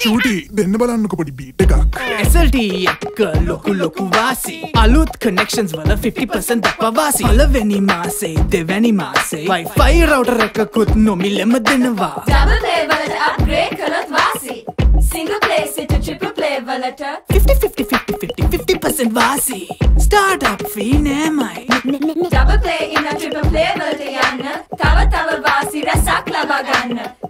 චූටි දෙන්න බලන්නක පොඩි බීට එකක්. SLT එක ලොකු ලොකු වාසි. අලුත් කනෙක්ෂන්ස් වල 50% දක්වා වාසි පළවෙනි මාසේ දෙවැනි මාසේ වයිෆයි රවුටර් එකකුත් නොමිලෙම දෙනවා. ඩබල් ප්ලේ වලට අප්ග්‍රේඩ් කළොත් වාසි. සිංගල් ප්ලේ සිට ට්‍රිපල් ප්ලේ වලට 50 50 50 50 50% වාසි. ස්ටාර්ට් ෆී නෑමයි. ඩබල් ප්ලේ ඉන්න ට්‍රිපල් ප්ලේ වලට යන්න තව තව වාසි රැසක් ලබා ගන්න.